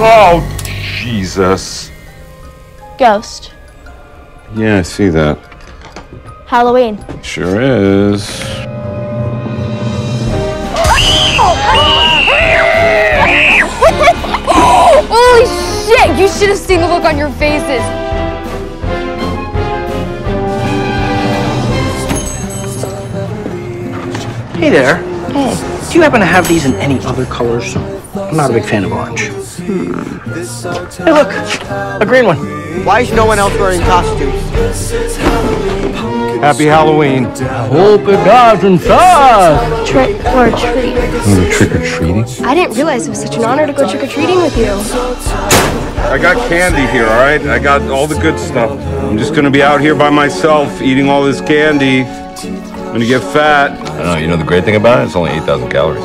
Oh, Jesus. Ghost. Yeah, I see that. Halloween. Sure is. Holy shit! You should have seen the look on your faces. Hey there. Hey. Do you happen to have these in any other colors? I'm not a big fan of orange. Hmm. Hey, look, a green one. Why is no one else wearing costumes? Happy Halloween. Hope it doesn't suck. Trick or treat. Wanna trick or treating? I didn't realize it was such an honor to go trick or treating with you. I got candy here, all right? I got all the good stuff. I'm just gonna be out here by myself eating all this candy. I'm gonna get fat. I know. You know the great thing about it? It's only 8,000 calories.